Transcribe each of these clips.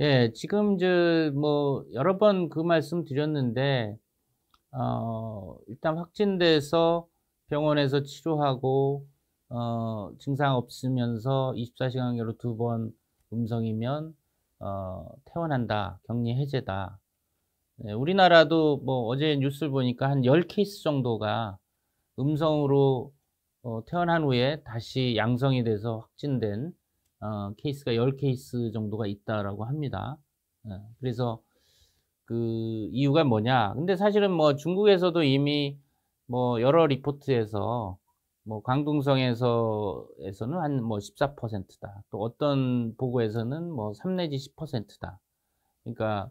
예, 지금 이제 뭐 여러 번 그 말씀 드렸는데 어, 일단 확진돼서 병원에서 치료하고 어, 증상 없으면서 24시간 계로 두 번 음성이면 어, 퇴원한다, 격리 해제다. 네, 우리나라도 뭐 어제 뉴스를 보니까 한 10케이스 정도가 음성으로 어, 퇴원한 후에 다시 양성이 돼서 확진된 어, 케이스가 10케이스 정도가 있다라고 합니다. 네, 그래서 그 이유가 뭐냐? 근데 사실은 뭐 중국에서도 이미 뭐 여러 리포트에서 뭐 광둥성에서에서는 한 뭐 14%다. 또 어떤 보고에서는 뭐 3 내지 10%다. 그러니까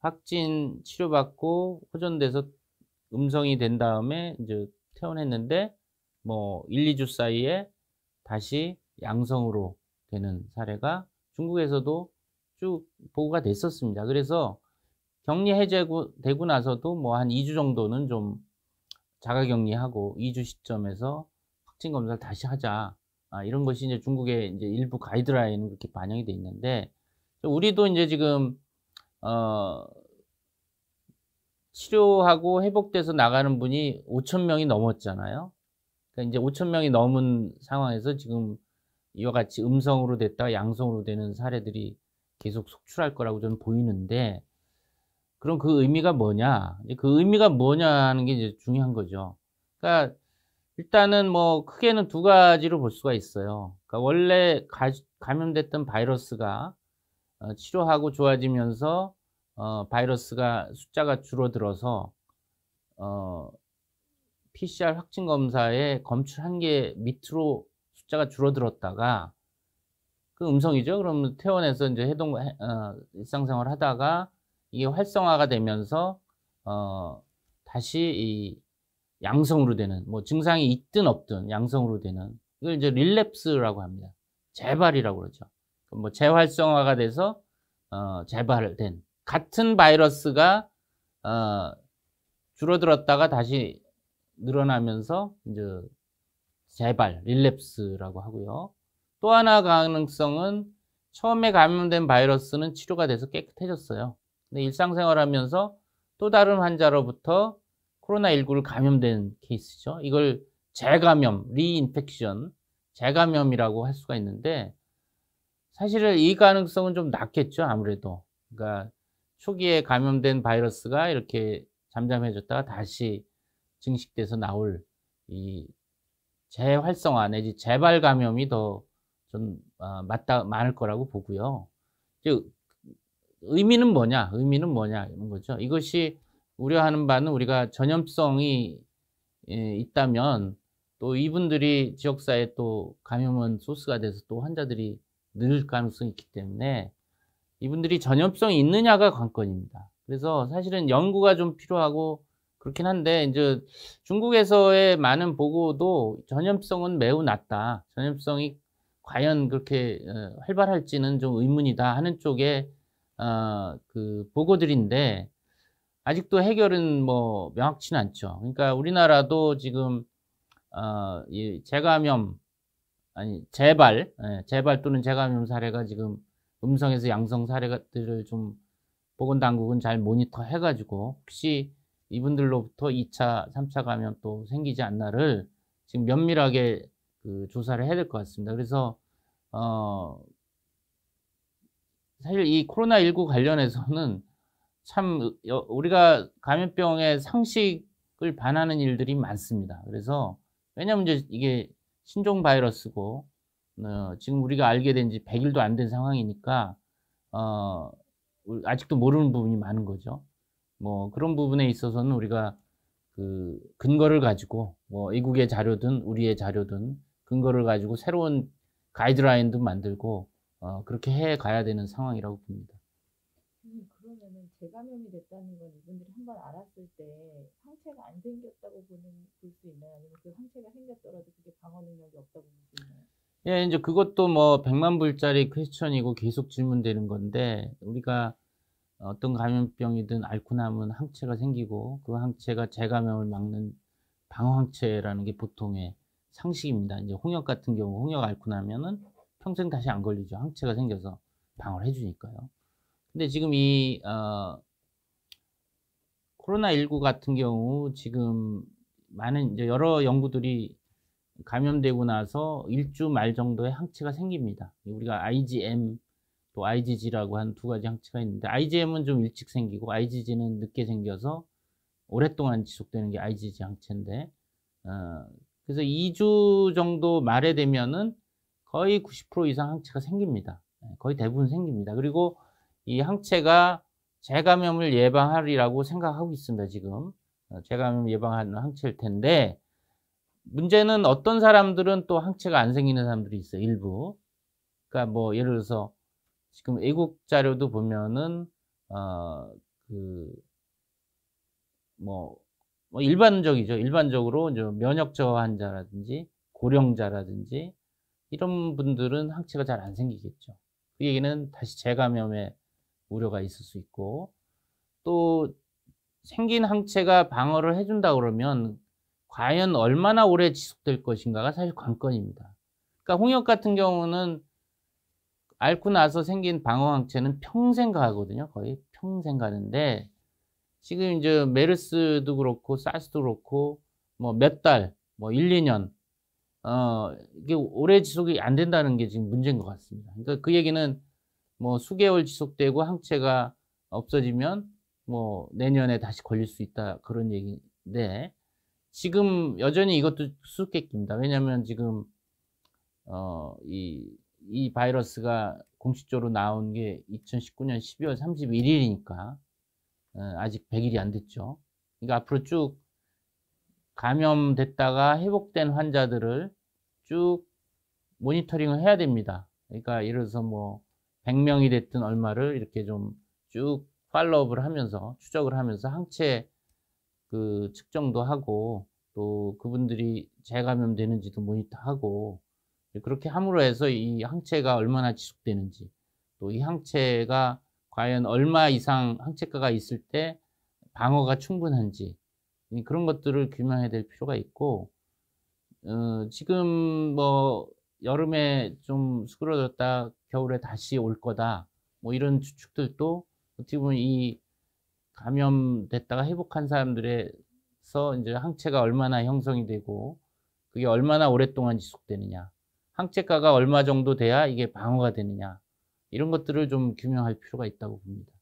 확진 치료받고 호전돼서 음성이 된 다음에 이제 퇴원했는데 뭐 1, 2주 사이에 다시 양성으로 되는 사례가 중국에서도 쭉 보고가 됐었습니다. 그래서 격리 해제되고 나서도 뭐 한 2주 정도는 좀 자가 격리하고 2주 시점에서 확진 검사를 다시 하자. 아, 이런 것이 이제 중국의 이제 일부 가이드라인은 그렇게 반영이 돼 있는데 우리도 이제 지금 어 치료하고 회복돼서 나가는 분이 5천 명이 넘었잖아요. 그러니까 이제 5천 명이 넘은 상황에서 지금 이와 같이 음성으로 됐다가 양성으로 되는 사례들이 계속 속출할 거라고 저는 보이는데 그럼 그 의미가 뭐냐? 그 의미가 뭐냐는 게 이제 중요한 거죠. 그러니까 일단은 뭐 크게는 두 가지로 볼 수가 있어요. 그러니까 원래 가, 감염됐던 바이러스가 어, 치료하고 좋아지면서 어, 바이러스가 숫자가 줄어들어서 어, PCR 확진 검사에 검출 한개 밑으로 숫자가 줄어들었다가 그 음성이죠. 그러면 퇴원해서 이제 해동 어, 일상생활 하다가 이게 활성화가 되면서 어, 다시 이 양성으로 되는 뭐 증상이 있든 없든 양성으로 되는 이걸 이제 릴랩스라고 합니다. 재발이라고 그러죠. 뭐 재활성화가 돼서 어, 재발된 같은 바이러스가 어, 줄어들었다가 다시 늘어나면서 이제 재발, 릴랩스라고 하고요. 또 하나 가능성은 처음에 감염된 바이러스는 치료가 돼서 깨끗해졌어요. 근데 일상생활 하면서 또 다른 환자로부터 코로나19를 감염된 케이스죠. 이걸 재감염, reinfection, 재감염이라고 할 수가 있는데 사실은 이 가능성은 좀 낮겠죠. 아무래도. 그러니까 초기에 감염된 바이러스가 이렇게 잠잠해졌다가 다시 증식돼서 나올 이 재활성화 내지 재발 감염이 더좀 어, 맞다 많을 거라고 보고요. 즉 의미는 뭐냐? 의미는 뭐냐? 이런 거죠. 이것이 우려하는 바는 우리가 전염성이 예, 있다면 또 이분들이 지역사회에 또 감염원 소스가 돼서 또 환자들이 늘 가능성이 있기 때문에 이분들이 전염성이 있느냐가 관건입니다. 그래서 사실은 연구가 좀 필요하고 그렇긴 한데 이제 중국에서의 많은 보고도 전염성은 매우 낮다. 전염성이 과연 그렇게 어, 활발할지는 좀 의문이다 하는 쪽에 어, 그 보고들인데 아직도 해결은 뭐 명확치는 않죠. 그러니까 우리나라도 지금 어, 이 재감염 아니 재발 예, 재발 또는 재감염 사례가 지금 음성에서 양성 사례들을 좀 보건당국은 잘 모니터 해가지고 혹시 이분들로부터 2차, 3차 감염 또 생기지 않나를 지금 면밀하게 그 조사를 해야 될 것 같습니다. 그래서 어 사실 이 코로나 19 관련해서는 참 우리가 감염병의 상식을 반하는 일들이 많습니다. 그래서 왜냐하면 이제 이게 신종 바이러스고 어, 지금 우리가 알게 된 지 100일도 안 된 상황이니까 어, 아직도 모르는 부분이 많은 거죠. 뭐 그런 부분에 있어서는 우리가 그 근거를 가지고 뭐 이국의 자료든 우리의 자료든 근거를 가지고 새로운 가이드라인도 만들고 어, 그렇게 해 가야 되는 상황이라고 봅니다. 음, 그러면은 재감염이 됐다는 건 이분들이 한 번 알았을 때 항체가 안 생겼다고 보는 볼 수 있나요? 아니면 그 항체가 생겼더라도 그게 방어 능력이 없다고 볼 수 있나요? 예, 이제 그것도 뭐 100만 불짜리 퀘스천이고 계속 질문되는 건데 우리가 어떤 감염병이든 앓고 나면 항체가 생기고 그 항체가 재감염을 막는 방어 항체라는 게 보통의 상식입니다. 이제 홍역 같은 경우 홍역 앓고 나면은 평생 다시 안 걸리죠. 항체가 생겨서 방어를 해주니까요. 근데 지금 이 어, 코로나19 같은 경우 지금 많은 이제 여러 연구들이 감염되고 나서 일주 말 정도의 항체가 생깁니다. 우리가 IgM 또 IgG라고 한 두 가지 항체가 있는데 IgM은 좀 일찍 생기고 IgG는 늦게 생겨서 오랫동안 지속되는 게 IgG 항체인데 어, 그래서 2주 정도 말에 되면은 거의 90% 이상 항체가 생깁니다. 네, 거의 대부분 생깁니다. 그리고 이 항체가 재감염을 예방하리라고 생각하고 있습니다. 지금 어, 재감염 예방하는 항체일 텐데 문제는 어떤 사람들은 또 항체가 안 생기는 사람들이 있어요. 일부. 그러니까 뭐 예를 들어서 지금 외국 자료도 보면은 어 그 뭐, 뭐 일반적이죠. 일반적으로 이제 면역 저하 환자라든지 고령자라든지 이런 분들은 항체가 잘 안 생기겠죠. 그 얘기는 다시 재감염의 우려가 있을 수 있고 또 생긴 항체가 방어를 해준다 그러면 과연 얼마나 오래 지속될 것인가가 사실 관건입니다. 그러니까 홍역 같은 경우는 앓고 나서 생긴 방어 항체는 평생 가거든요. 거의 평생 가는데 지금 이제 메르스도 그렇고 사스도 그렇고 뭐 몇 달, 뭐 1, 2년 어 이게 오래 지속이 안 된다는 게 지금 문제인 것 같습니다. 그러니까 그 얘기는 뭐 수개월 지속되고 항체가 없어지면 뭐 내년에 다시 걸릴 수 있다 그런 얘기인데 지금 여전히 이것도 수수께끼입니다. 왜냐하면 지금 어, 이, 이 바이러스가 공식적으로 나온 게 2019년 12월 31일이니까 어, 아직 100일이 안 됐죠. 그러니까 앞으로 쭉 감염됐다가 회복된 환자들을 쭉 모니터링을 해야 됩니다. 그러니까 예를 들어서 뭐 100명이 됐든 얼마를 이렇게 좀 쭉 팔로업을 하면서 추적을 하면서 항체 그 측정도 하고 또 그분들이 재감염되는지도 모니터하고 그렇게 함으로 해서 이 항체가 얼마나 지속되는지 또 이 항체가 과연 얼마 이상 항체가가 있을 때 방어가 충분한지 그런 것들을 규명해야 될 필요가 있고 어, 지금 뭐 여름에 좀 수그러졌다 겨울에 다시 올 거다 뭐 이런 추측들도 어떻게 보면 이 감염됐다가 회복한 사람들에서 이제 항체가 얼마나 형성이 되고 그게 얼마나 오랫동안 지속되느냐 항체가가 얼마 정도 돼야 이게 방어가 되느냐 이런 것들을 좀 규명할 필요가 있다고 봅니다.